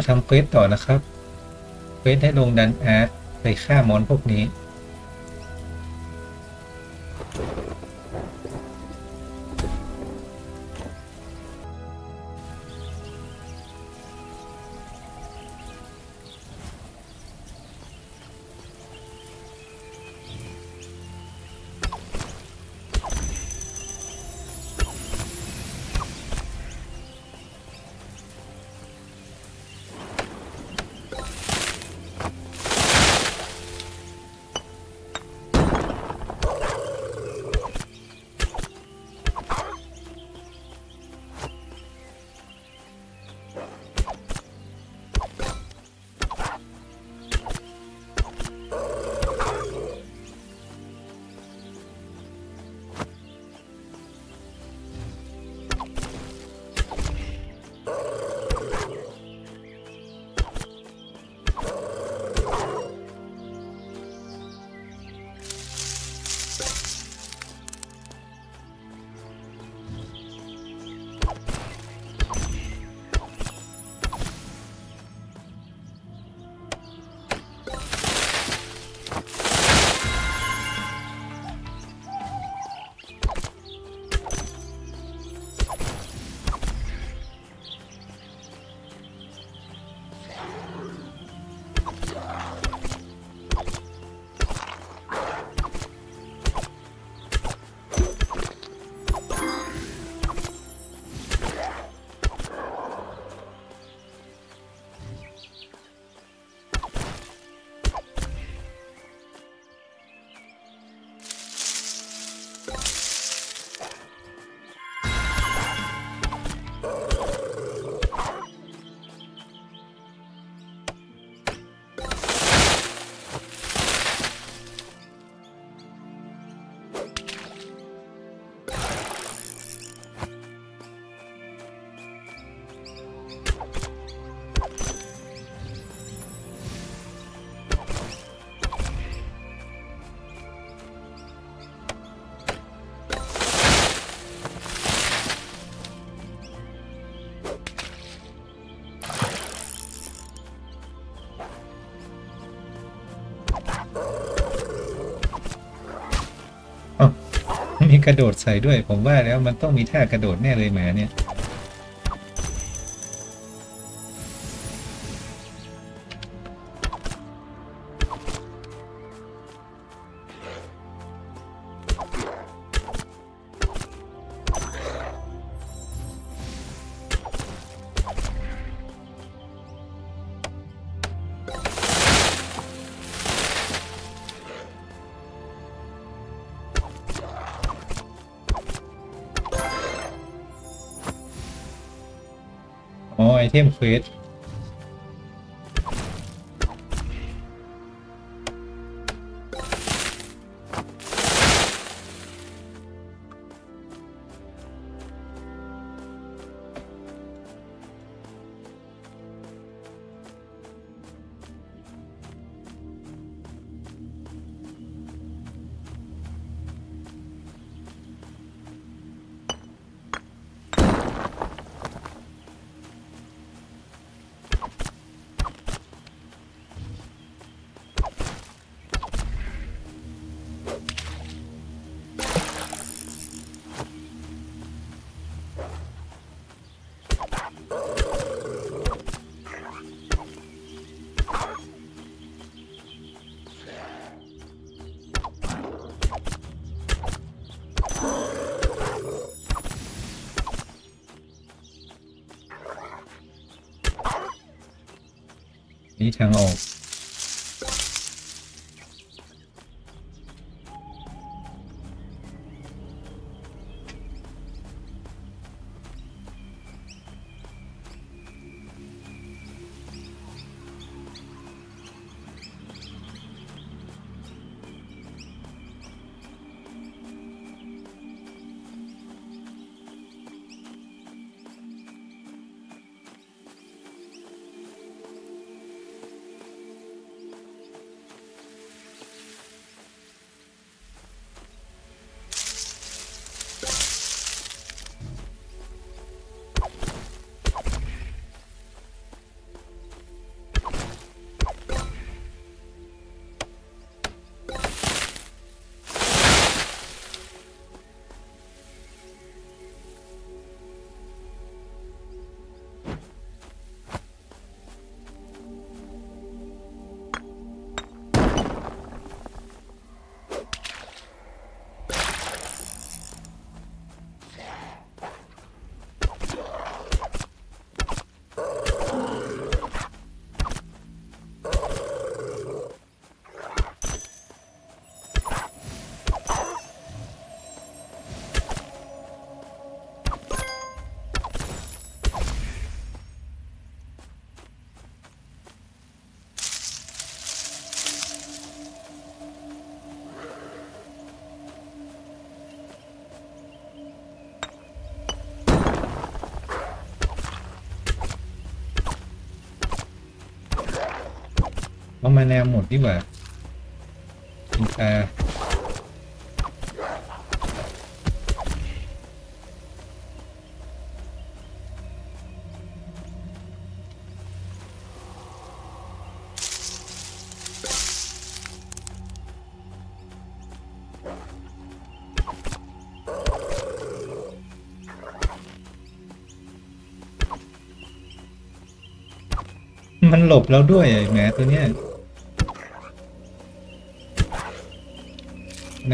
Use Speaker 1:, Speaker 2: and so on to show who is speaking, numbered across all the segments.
Speaker 1: มาทำ quest ต่อนะครับ quest ให้ลงดันอาร์ตไปฆ่ามอนพวกนี้ ระโดดใส่ด้วย ผมว่าแล้วมันต้องมีท่ากระโดดแน่เลยแหมเนี่ย เทมเควส นี่ทา เอามาแนวหมดดีกว่ากินปลามันหลบเราด้วยไอ้แหมตัวเนี้ย แ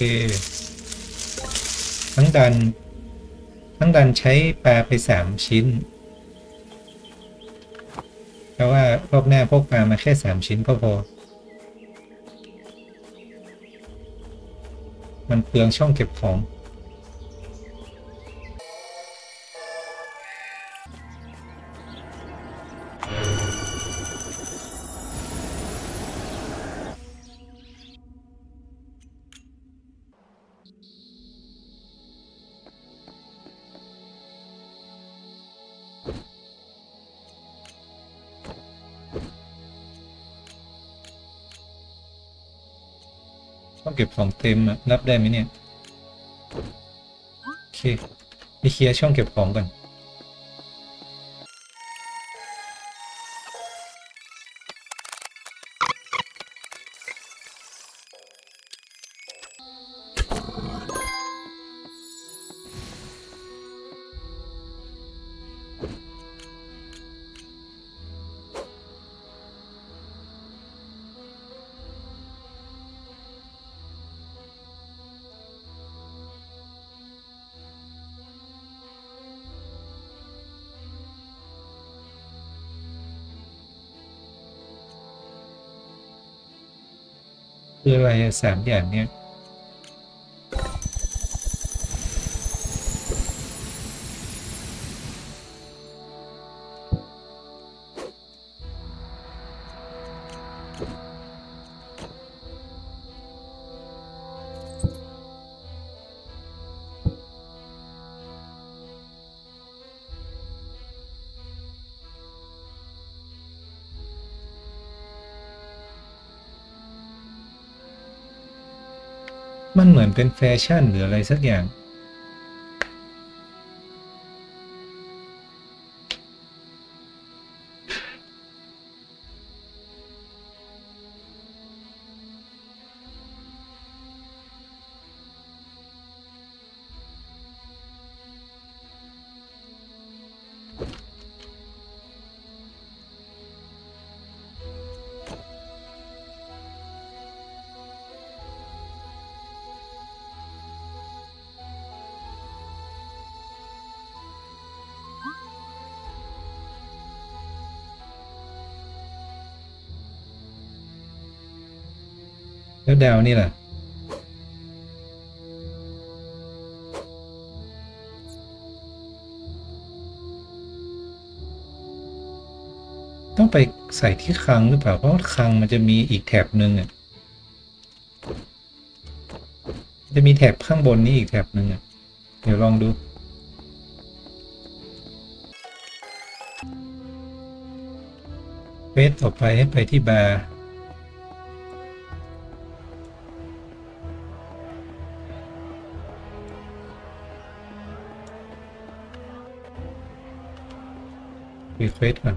Speaker 1: น่หมดโอทั้งดัน ทั้งดันใช้ปลาไปสามชิ้น เพราะว่ารอบหน้าพกปลามาแค่สามชิ้นก็พอ มันเปลืองช่องเก็บของ องเก็บของเต็มอะรับได้ไหมเนี่ย โอเคไปเคลียร์ช่องเก็บของก่อน คืออะไรสามอย่างเนี้ย มันเหมือนเป็นแฟชั่นหรืออะไรสักอย่าง แล้วดาวนี่ล่ะ ต้องไปใส่ที่คลังหรือเปล่า เพราะคลังมันจะมีอีกแถบหนึ่งอะ จะมีแถบข้างบนนี้อีกแถบหนึ่งอะ เดี๋ยวลองดูเฟสต่อไปให้ไปที่บาร์ รีเควสก่อน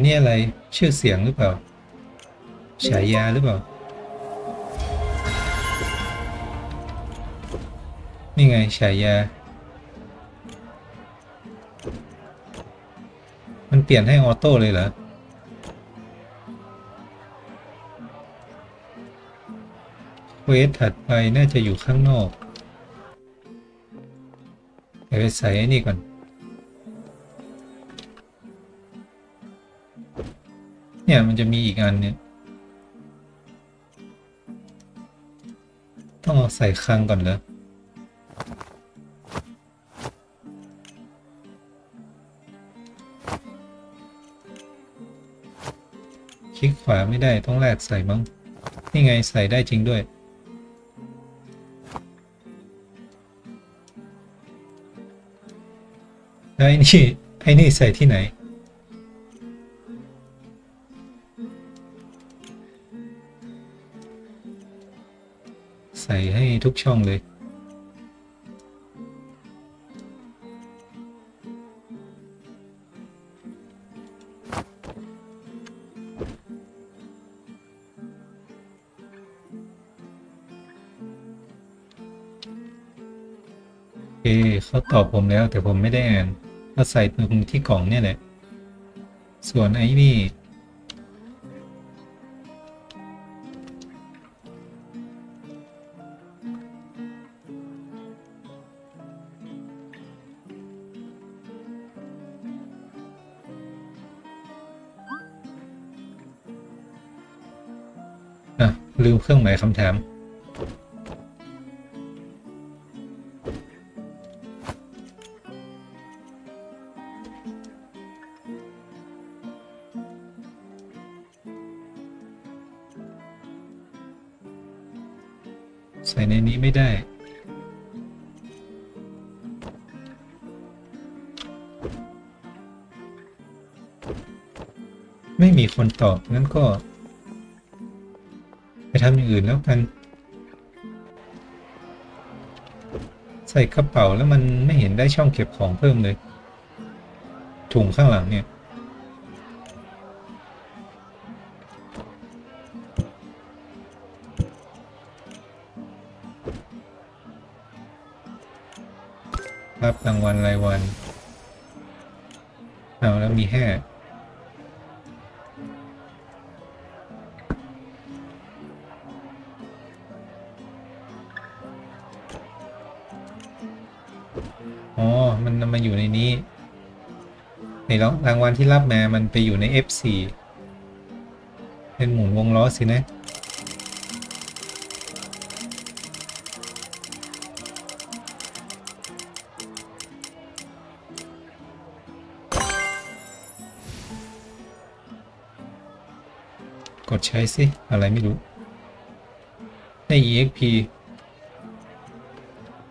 Speaker 1: นนี้อะไรชื่อเสียงหรือเปล่าฉายาหรือเปล่า นี่ไงฉายา มันเปลี่ยนให้ออโต้เลยเหรอ ควสถัดไปน่าจะอยู่ข้างนอกเดี๋ยวไปใส่ไอ้นี่ก่อน เนี่ยมันจะมีอีกอันเนี่ย ต้องเอาใส่คลังก่อนเหรอคลิกขวาไม่ได้ต้องแลกใส่มั้ง นี่ไงใส่ได้จริงด้วย ไอ้นี่ไอ้นี่ใส่ที่ไหน ใส่ให้ทุกช่องเลย โอเคเขาตอบผมแล้วแต่ผมไม่ได้อ่าน เขาใส่ตรงที่กล่องเนี่ยแหละ ส่วนไอ้นี่อะลืมเครื่องหมายคำถาม ตอบงั้นก็ ไปทำอย่างอื่นแล้วกัน ใส่กระเป๋าแล้วมันไม่เห็นได้ช่องเก็บของเพิ่มเลย ถุงข้างหลังเนี่ย รับรางวัลรายวัน เอาแล้วมีแห่ มันอยู่ในนี้ในรางรางวัลที่รับมา มันไปอยู่ใน F4 เป็นหมุนวงล้อสินะ กดใช้สิ อะไรไม่รู้ได้ EXP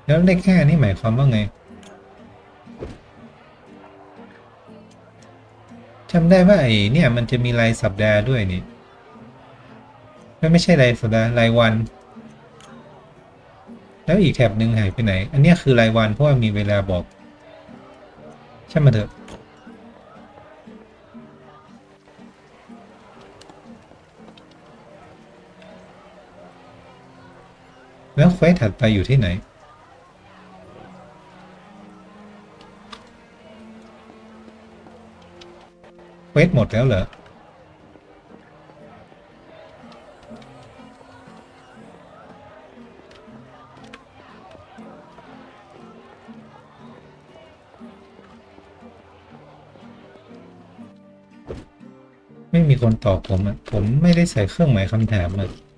Speaker 1: แล้วเลขห้านี่หมายความว่าไง จำได้ว่าไอ้เนี่ยมันจะมีรายสัปดาห์ด้วยนี่ไม่ไม่ใช่รายสัปดาห์รายวัน แล้วอีกแถบหนึ่งหายไปไหน อันนี้คือรายวันเพราะว่ามีเวลาบอกใช่มาเถอะแล้วเควสถัดไปอยู่ที่ไหน วสหมดแล้วเหรอไม่มีคนตอบผมอะผมไม่ได้ใส่เครื่องหมายคำถามอะ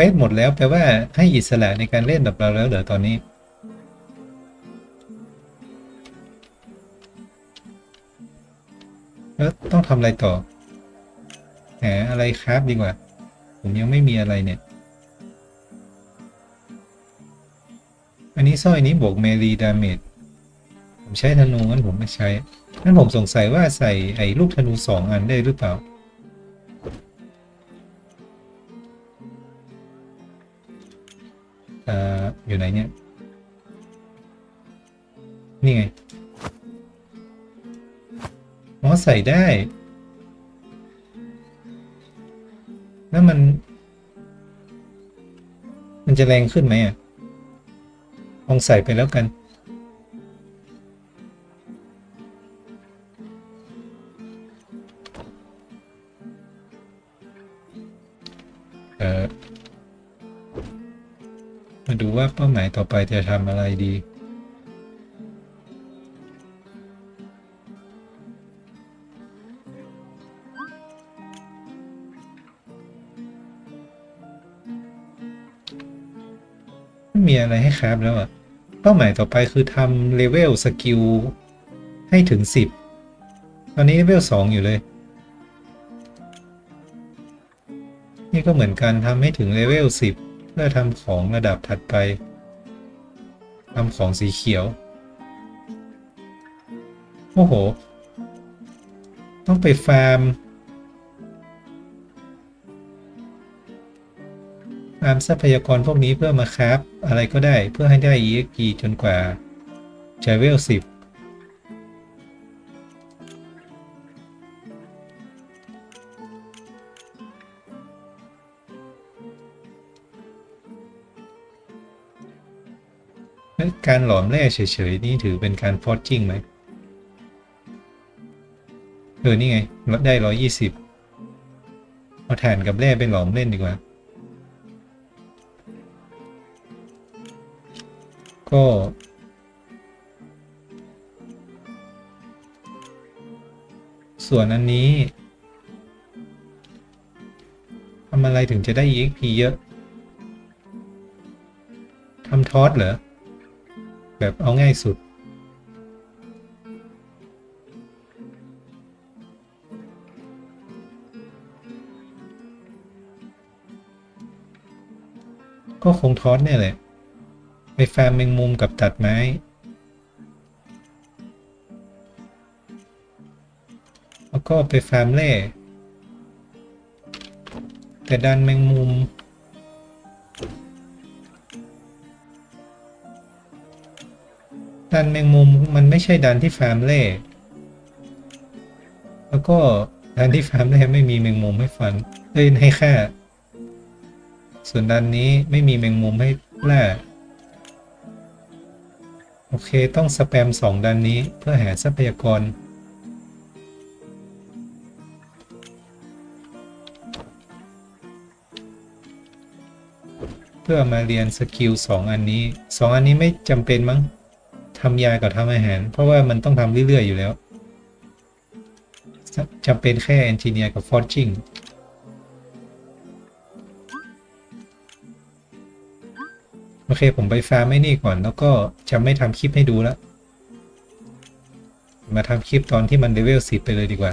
Speaker 1: quest หมดแล้วแปลว่าให้อิสระในการเล่นกับเราแล้วเหรอตอนนี้ แล้วต้องทำอะไรต่อหาอะไรครับดีกว่า ผมยังไม่มีอะไรเนี่ย อันนี้สร้อยนี้บวก melee damage ผมใช้ธนูงั้นผมไม่ใช้งั้นผมสงสัยว่าใส่ไอ้ลูกธนูสองอันได้หรือเปล่า ใส่ได้ แล้วมัน มันจะแรงขึ้นไหมอะ ลองใส่ไปแล้วกัน เออมาดูว่าเป้าหมายต่อไปจะทำอะไรดี อะไรให้ครับแล้วอะเป้าหมายต่อไปคือทำ level skill ให้ถึง 10 ตอนนี้เลเวล2อยู่เลย นี่ก็เหมือนกันทำให้ถึงเลเวล10 เพื่อทำของระดับถัดไปทำของสีเขียว โอ้โห ต้องไปฟาร์มาร์มทรัพยากรพวกนี้เพื่อมาคราฟอะไรก็ได้เพื่อให้ได้ EXP จนกว่าจะเวล10เอ๊ะการหลอมแร่เฉยๆ นี่ถือเป็นการฟอร์จิ้งไหมเออ นี่ไงลดได้120เอาถ่านกับแร่ไปหลอมเล่นดีกว่า ก็ ส่วนอันนี้ทำอะไรถึงจะได้ EXP เยอะทำทอสเหรอ แบบเอาง่ายสุด ก็คงทอสเนี่ยแหละ ไปฟาร์มแมงมุมกับตัดไม้แล้วก็ไปฟาร์มแร่แต่ดันแมงมุม ดันแมงมุมมันไม่ใช่ดันที่ฟาร์มแร่แล้วก็ดันที่ฟาร์มแร่ไม่มีแมงมุมให้ฟันเอ้ยให้ฆ่า ส่วนดันนี้ไม่มีแมงมุมให้ล่า เคต้องสแปมสองดันนี้เพื่อหาทรัพยากร เพื่อมาเรียนสกิลสองอันนี้สองอันนี้ไม่จำเป็นมั้งทำยากับทำอาหาร เพราะว่ามันต้องทำเรื่อย ๆ อยู่แล้วจำเป็นแค่เอนจิเนียร์กับฟอร์จิง โอเค ผมไปฟาร์มไม่นี่ก่อน แล้วก็จะไม่ทำคลิปให้ดูแล้ว มาทำคลิปตอนที่มันเลเวลสิบไปเลยดีกว่า